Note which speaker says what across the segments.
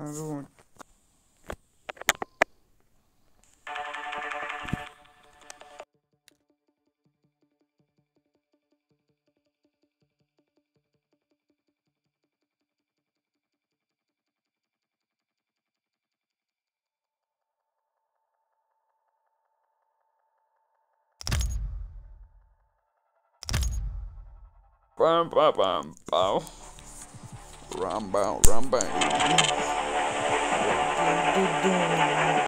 Speaker 1: I don't want Bam, bam, bam, bam. Ram, bam, ram,
Speaker 2: bam. дудуня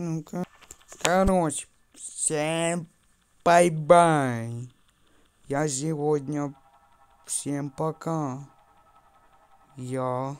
Speaker 1: Ну-ка. Короче, всем бай-бай. Я сегодня... Всем пока. Я